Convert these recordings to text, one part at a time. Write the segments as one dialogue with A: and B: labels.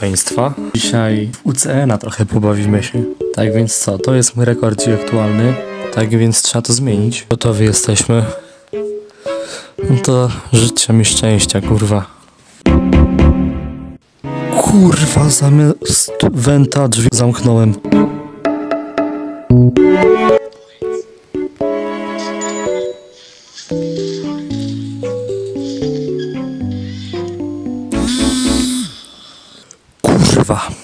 A: Państwa. Dzisiaj w UCE-na trochę pobawimy się. Tak więc co, to jest mój rekord aktualny. Tak więc trzeba to zmienić. Gotowi jesteśmy. No to życzę mi szczęścia, kurwa. Kurwa, zamiast wenta drzwi zamknąłem. Kurwa.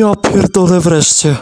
A: Ja pierdolę wreszcie.